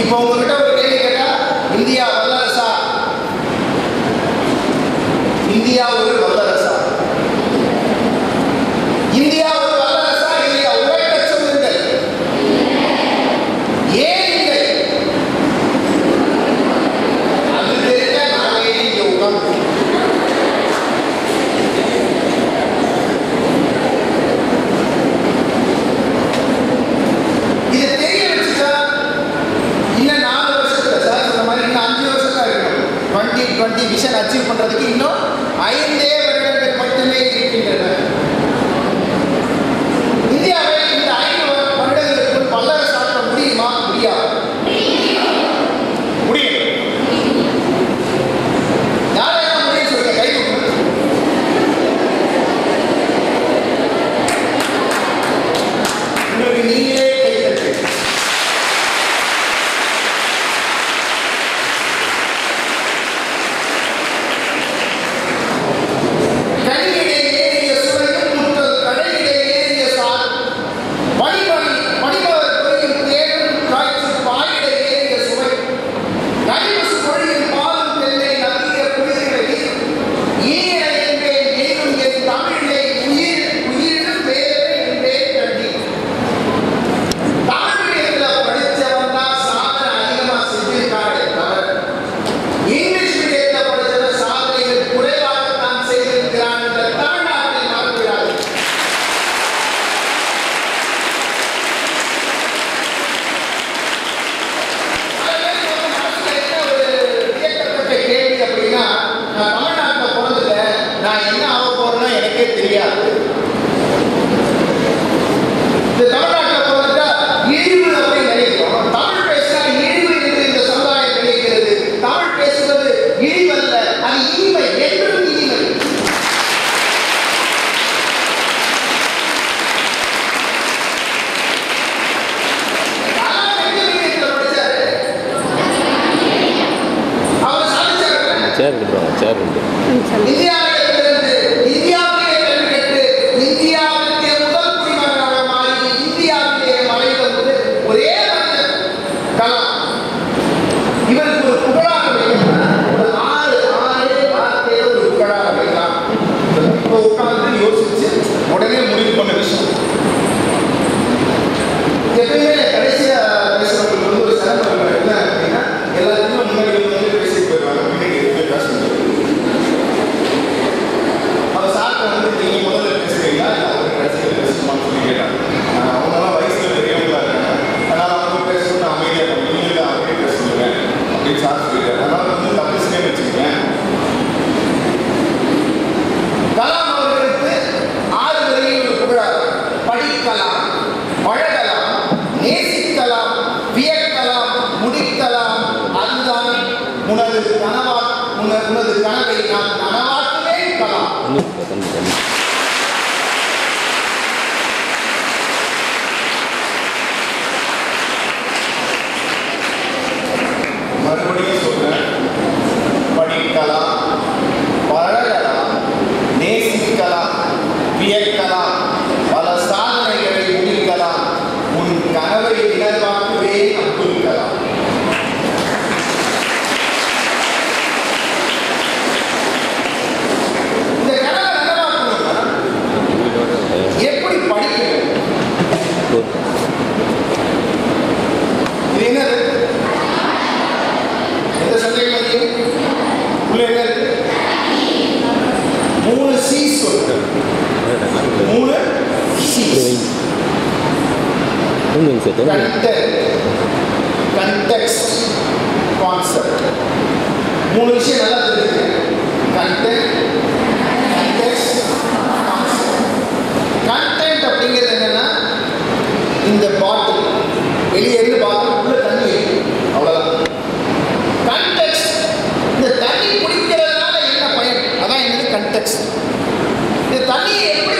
இப்போ உங்ககிட்ட mim இவருக்கு ஒரு புகழாக வைக்கலாம் ஒரு ஆறு உட்கார்ந்து யோசிச்சு உடனே முடிவு பண்ண விஷயம். எதுவுமே மெய் மூணு விஷயம் நல்லா தெரிஞ்சுக்கணும் கண்டெக்ட் கண்டெக்ஸ்ட் என்னன்னா இந்த பாட்டு வெளியே இருந்து பாட்டு Yeah.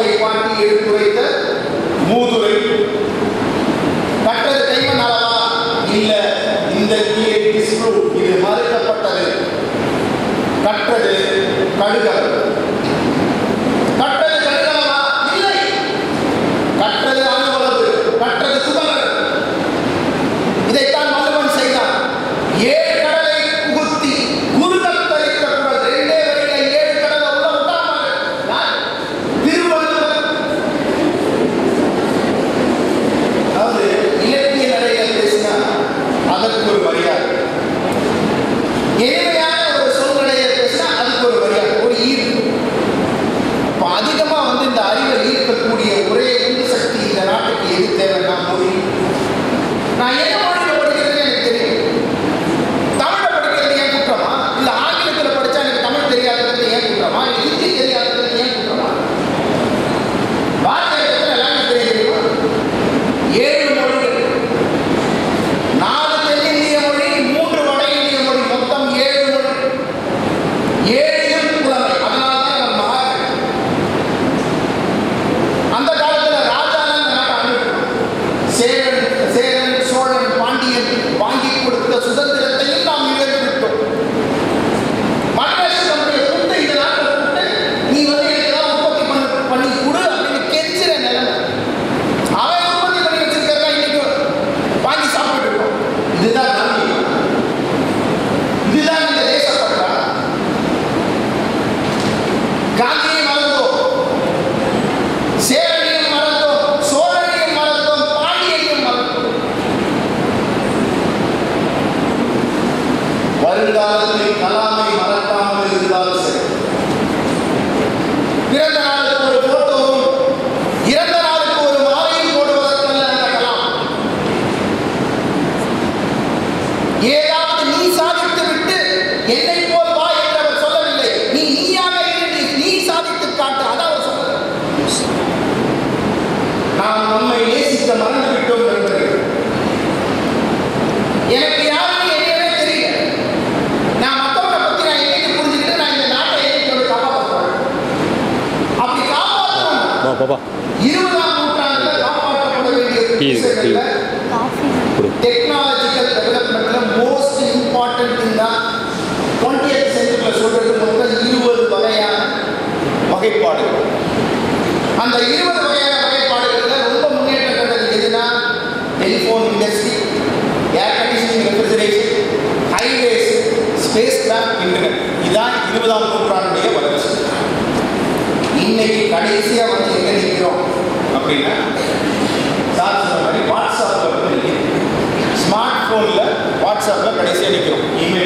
கோவை பாட்டி எடுத்துரைத்த மூதுரை. கட்டது கைம நலமா இல்ல இந்த கீழே டிஸ்ப்ளூ இது மறுக்கப்பட்டது. கற்றது கடுகம் என்னை போல் வா என்று அவர் சொல்லவில்லை. நீ நீயாக இருந்து நீ சாதித்து காட்டு. அதை அவர் சொல்ல நாம் நம்மை நேசிக்க மறந்து விட்டோம் என்பது எனக்கு யாரும் என்னவே தெரியல. நான் மற்றவங்களை பத்தி நான் என்னைக்கு புரிஞ்சுக்கிட்டு நான் இந்த நாட்டை என்னைக்கு காப்பாற்றுவேன். அப்படி காப்பாற்றுவோம். இருபதாம் நூற்றாண்டுல காப்பாற்றப்பட வேண்டிய வகைப்பாடுகள் அந்த இருபது வகையான வகைப்பாடுகளில் ரொம்ப முன்னேற்றம் கண்டது எதுனா telephone industry air conditioning refrigeration highways spacecraft internet இதுதான் இருபதாம் நூற்றாண்டுடைய வளர்ச்சி. இன்னைக்கு கடைசியாக வந்து எங்கே நிற்கிறோம் அப்படின்னா சார் சொன்ன மாதிரி வாட்ஸ்அப்பில் வந்து ஸ்மார்ட் ஃபோனில் வாட்ஸ்அப்பில் கடைசியாக நிற்கிறோம் இமெயில்